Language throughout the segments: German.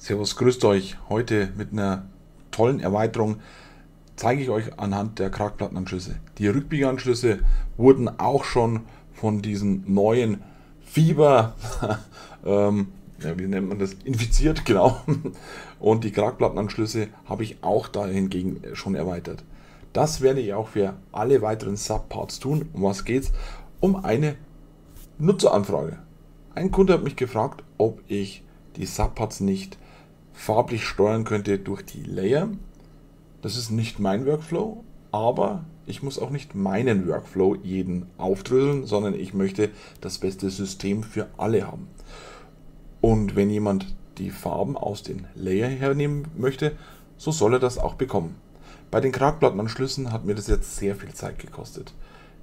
Servus, grüßt euch. Heute mit einer tollen Erweiterung zeige ich euch anhand der Kraftplattenanschlüsse. Die Rückbiegeanschlüsse wurden auch schon von diesen neuen Fieber, ähm, ja, wie nennt man das, infiziert, genau. Und die Kraftplattenanschlüsse habe ich auch dahingegen schon erweitert. Das werde ich auch für alle weiteren Subparts tun. Um was geht's? Um eine Nutzeranfrage. Ein Kunde hat mich gefragt, ob ich die Subparts nicht farblich steuern könnte durch die Layer. Das ist nicht mein Workflow, aber ich muss auch nicht meinen Workflow jeden aufdröseln, sondern ich möchte das beste System für alle haben. Und wenn jemand die Farben aus den Layer hernehmen möchte, so soll er das auch bekommen. Bei den Kragblattenanschlüssen hat mir das jetzt sehr viel Zeit gekostet.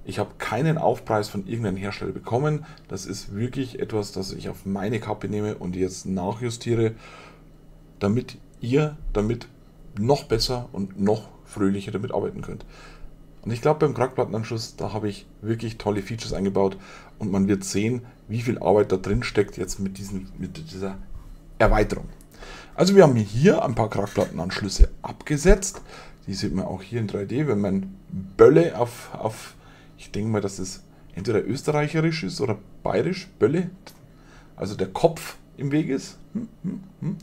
Ich habe keinen Aufpreis von irgendeinem Hersteller bekommen. Das ist wirklich etwas, das ich auf meine Kappe nehme und jetzt nachjustiere damit ihr damit noch besser und noch fröhlicher damit arbeiten könnt. Und ich glaube, beim Krackplattenanschluss, da habe ich wirklich tolle Features eingebaut und man wird sehen, wie viel Arbeit da drin steckt jetzt mit, diesen, mit dieser Erweiterung. Also wir haben hier ein paar Kraftplattenanschlüsse abgesetzt. Die sieht man auch hier in 3D, wenn man Bölle auf, auf ich denke mal, dass es entweder österreicherisch ist oder bayerisch, Bölle, also der Kopf im Weg ist. Hm, hm, hm.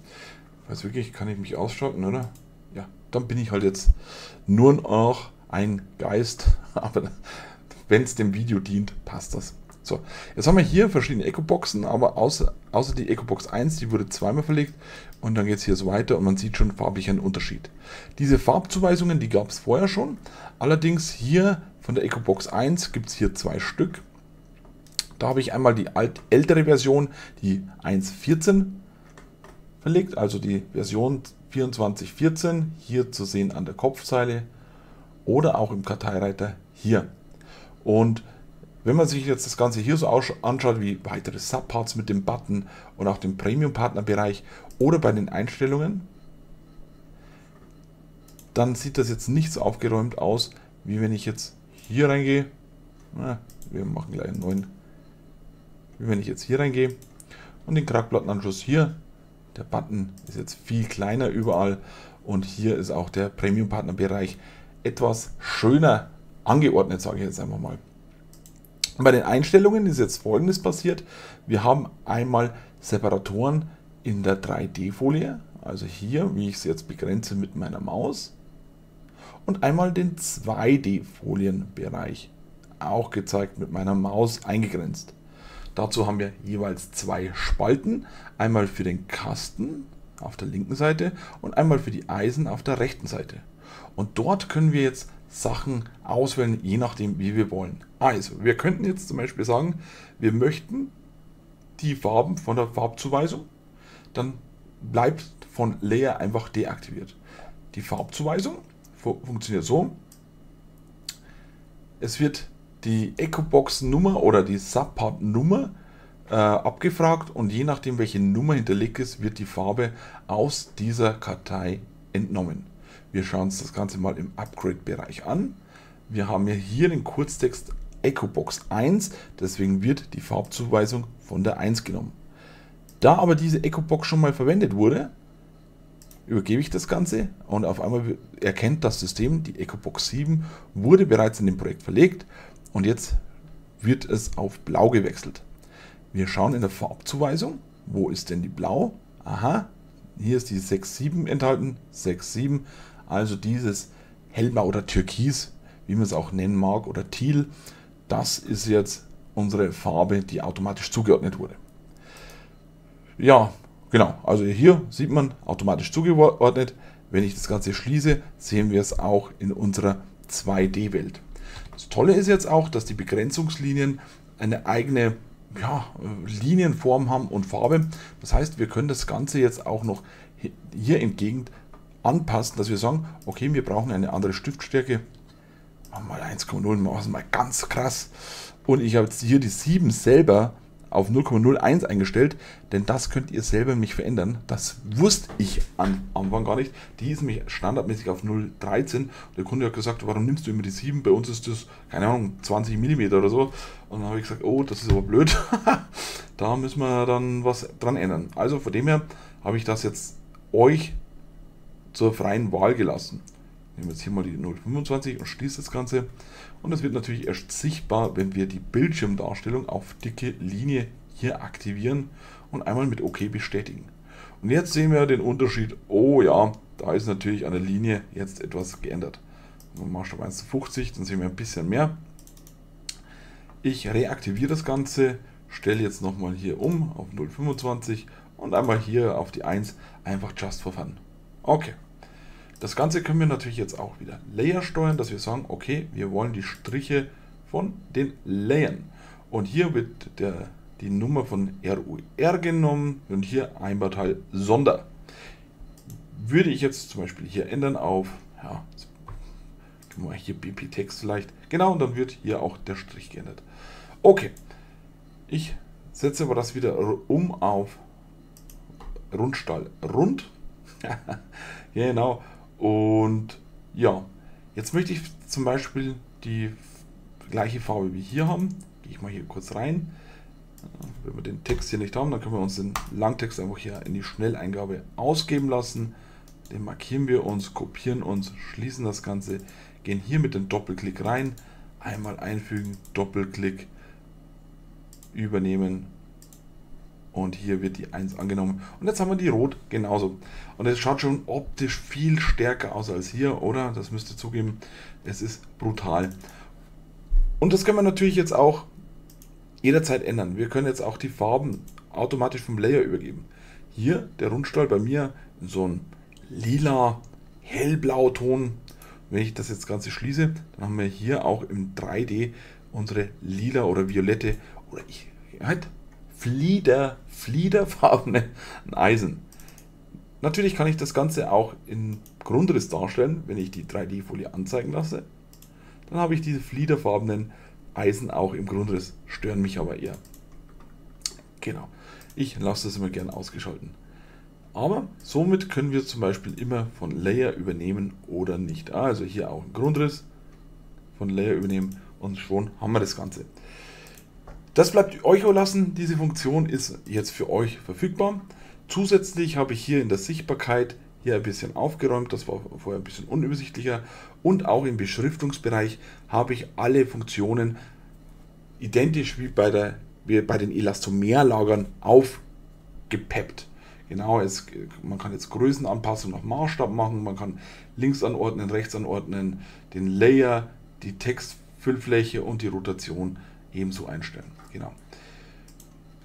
Weiß wirklich, kann ich mich ausschalten, oder? Ja, dann bin ich halt jetzt nur noch ein Geist. Aber wenn es dem Video dient, passt das. So, jetzt haben wir hier verschiedene Eco-Boxen, aber außer, außer die Eco-Box 1, die wurde zweimal verlegt und dann geht es hier so weiter und man sieht schon farblich einen Unterschied. Diese Farbzuweisungen, die gab es vorher schon, allerdings hier von der Eco-Box 1 gibt es hier zwei Stück. Da habe ich einmal die alt, ältere Version, die 1.14 verlegt, also die Version 2414 hier zu sehen an der Kopfzeile oder auch im Karteireiter hier. Und wenn man sich jetzt das Ganze hier so anschaut, wie weitere Subparts mit dem Button und auch dem Premium-Partner-Bereich oder bei den Einstellungen, dann sieht das jetzt nicht so aufgeräumt aus, wie wenn ich jetzt hier reingehe. Na, wir machen gleich einen neuen. Wie wenn ich jetzt hier reingehe und den Krackplattenanschluss hier der Button ist jetzt viel kleiner überall und hier ist auch der Premium-Partner-Bereich etwas schöner angeordnet, sage ich jetzt einfach mal. bei den Einstellungen ist jetzt folgendes passiert. Wir haben einmal Separatoren in der 3D-Folie, also hier, wie ich es jetzt begrenze mit meiner Maus. Und einmal den 2D-Folienbereich, auch gezeigt mit meiner Maus eingegrenzt. Dazu haben wir jeweils zwei Spalten, einmal für den Kasten auf der linken Seite und einmal für die Eisen auf der rechten Seite. Und dort können wir jetzt Sachen auswählen, je nachdem wie wir wollen. Also, wir könnten jetzt zum Beispiel sagen, wir möchten die Farben von der Farbzuweisung, dann bleibt von Layer einfach deaktiviert. Die Farbzuweisung funktioniert so, es wird die EcoBox-Nummer oder die Subpart-Nummer äh, abgefragt und je nachdem, welche Nummer hinterlegt ist, wird die Farbe aus dieser Kartei entnommen. Wir schauen uns das Ganze mal im Upgrade-Bereich an. Wir haben ja hier den Kurztext EcoBox 1, deswegen wird die Farbzuweisung von der 1 genommen. Da aber diese EcoBox schon mal verwendet wurde, übergebe ich das Ganze und auf einmal erkennt das System, die EcoBox 7 wurde bereits in dem Projekt verlegt und jetzt wird es auf blau gewechselt. Wir schauen in der Farbzuweisung. Wo ist denn die blau? Aha, hier ist die 6.7 enthalten. 6.7, also dieses hellblau oder türkis, wie man es auch nennen mag, oder teal. Das ist jetzt unsere Farbe, die automatisch zugeordnet wurde. Ja, genau. Also hier sieht man automatisch zugeordnet. Wenn ich das Ganze schließe, sehen wir es auch in unserer 2D-Welt. Das Tolle ist jetzt auch, dass die Begrenzungslinien eine eigene ja, Linienform haben und Farbe. Das heißt, wir können das Ganze jetzt auch noch hier entgegen anpassen, dass wir sagen, okay, wir brauchen eine andere Stiftstärke. Machen wir mal 1,0, machen wir mal ganz krass. Und ich habe jetzt hier die 7 selber auf 0,01 eingestellt, denn das könnt ihr selber mich verändern. Das wusste ich am Anfang gar nicht. Die ist nämlich standardmäßig auf 0,13. Der Kunde hat gesagt, warum nimmst du immer die 7? Bei uns ist das, keine Ahnung, 20 mm oder so. Und dann habe ich gesagt, oh, das ist aber blöd. da müssen wir dann was dran ändern. Also von dem her habe ich das jetzt euch zur freien Wahl gelassen. Nehmen wir jetzt hier mal die 025 und schließe das Ganze. Und es wird natürlich erst sichtbar, wenn wir die Bildschirmdarstellung auf dicke Linie hier aktivieren und einmal mit OK bestätigen. Und jetzt sehen wir den Unterschied. Oh ja, da ist natürlich an der Linie jetzt etwas geändert. Maßstab 1 zu 50, dann sehen wir ein bisschen mehr. Ich reaktiviere das Ganze, stelle jetzt nochmal hier um auf 0,25 und einmal hier auf die 1, einfach just for fun. Okay. Das Ganze können wir natürlich jetzt auch wieder Layer steuern, dass wir sagen, okay, wir wollen die Striche von den Layern. Und hier wird der, die Nummer von RUR genommen und hier ein Bauteil Sonder. Würde ich jetzt zum Beispiel hier ändern auf, ja, hier BP-Text vielleicht, genau, und dann wird hier auch der Strich geändert. Okay, ich setze aber das wieder um auf Rundstall rund. genau. Und ja, jetzt möchte ich zum Beispiel die gleiche Farbe wie hier haben. Gehe ich mal hier kurz rein. Wenn wir den Text hier nicht haben, dann können wir uns den Langtext einfach hier in die Schnelleingabe ausgeben lassen. Den markieren wir uns, kopieren uns, schließen das Ganze, gehen hier mit dem Doppelklick rein, einmal einfügen, Doppelklick, übernehmen und hier wird die 1 angenommen. Und jetzt haben wir die Rot genauso. Und es schaut schon optisch viel stärker aus als hier, oder? Das müsst ihr zugeben. Es ist brutal. Und das können wir natürlich jetzt auch jederzeit ändern. Wir können jetzt auch die Farben automatisch vom Layer übergeben. Hier der Rundstall bei mir in so ein lila, hellblau Ton. Wenn ich das jetzt Ganze schließe, dann haben wir hier auch im 3D unsere lila oder violette oder ich, halt Flieder, fliederfarbene Eisen. Natürlich kann ich das Ganze auch in Grundriss darstellen, wenn ich die 3D-Folie anzeigen lasse. Dann habe ich diese fliederfarbenen Eisen auch im Grundriss, stören mich aber eher. Genau, ich lasse das immer gern ausgeschalten. Aber somit können wir zum Beispiel immer von Layer übernehmen oder nicht. Also hier auch ein Grundriss, von Layer übernehmen und schon haben wir das Ganze. Das bleibt euch überlassen. Diese Funktion ist jetzt für euch verfügbar. Zusätzlich habe ich hier in der Sichtbarkeit hier ein bisschen aufgeräumt. Das war vorher ein bisschen unübersichtlicher. Und auch im Beschriftungsbereich habe ich alle Funktionen identisch wie bei, der, wie bei den Elastomerlagern aufgepeppt. Genau, es, man kann jetzt Größenanpassung nach Maßstab machen, man kann links anordnen, rechts anordnen, den Layer, die Textfüllfläche und die Rotation ebenso einstellen. Genau.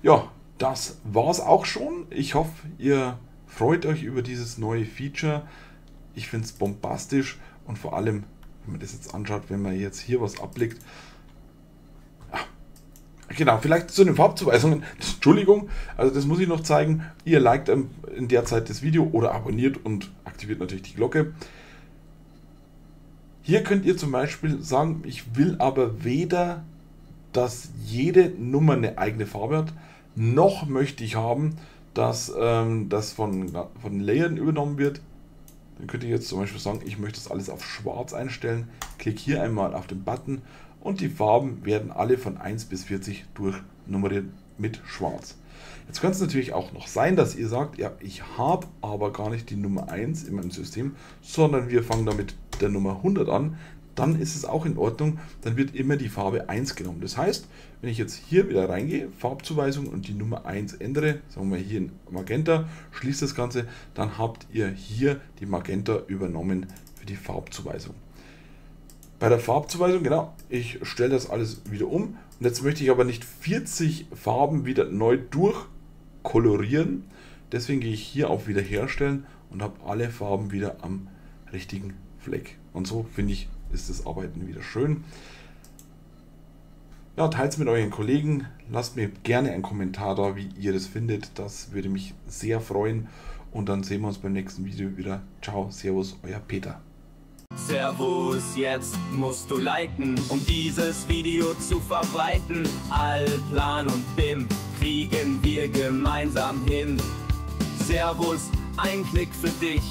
Ja, das war es auch schon. Ich hoffe, ihr freut euch über dieses neue Feature. Ich finde es bombastisch und vor allem, wenn man das jetzt anschaut, wenn man jetzt hier was abblickt. Ja, genau, vielleicht zu den Farbzuweisungen. Entschuldigung, also das muss ich noch zeigen. Ihr liked in der Zeit das Video oder abonniert und aktiviert natürlich die Glocke. Hier könnt ihr zum Beispiel sagen, ich will aber weder dass jede Nummer eine eigene Farbe hat. Noch möchte ich haben, dass ähm, das von, von Layern übernommen wird. Dann könnte ich jetzt zum Beispiel sagen, ich möchte das alles auf schwarz einstellen. Klick hier einmal auf den Button und die Farben werden alle von 1 bis 40 durchnummeriert mit schwarz. Jetzt könnte es natürlich auch noch sein, dass ihr sagt, ja, ich habe aber gar nicht die Nummer 1 in meinem System, sondern wir fangen damit der Nummer 100 an dann ist es auch in Ordnung, dann wird immer die Farbe 1 genommen. Das heißt, wenn ich jetzt hier wieder reingehe, Farbzuweisung und die Nummer 1 ändere, sagen wir hier in Magenta, schließe das Ganze, dann habt ihr hier die Magenta übernommen für die Farbzuweisung. Bei der Farbzuweisung, genau, ich stelle das alles wieder um und jetzt möchte ich aber nicht 40 Farben wieder neu durchkolorieren. Deswegen gehe ich hier auf Wiederherstellen und habe alle Farben wieder am richtigen Fleck. Und so finde ich ist das Arbeiten wieder schön. Ja, teilt es mit euren Kollegen. Lasst mir gerne einen Kommentar da, wie ihr das findet. Das würde mich sehr freuen. Und dann sehen wir uns beim nächsten Video wieder. Ciao, Servus, euer Peter. Servus, jetzt musst du liken, um dieses Video zu verbreiten. Allplan und BIM kriegen wir gemeinsam hin. Servus, ein Klick für dich.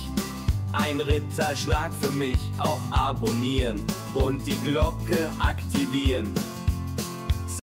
Ein Ritterschlag für mich, auch abonnieren und die Glocke aktivieren.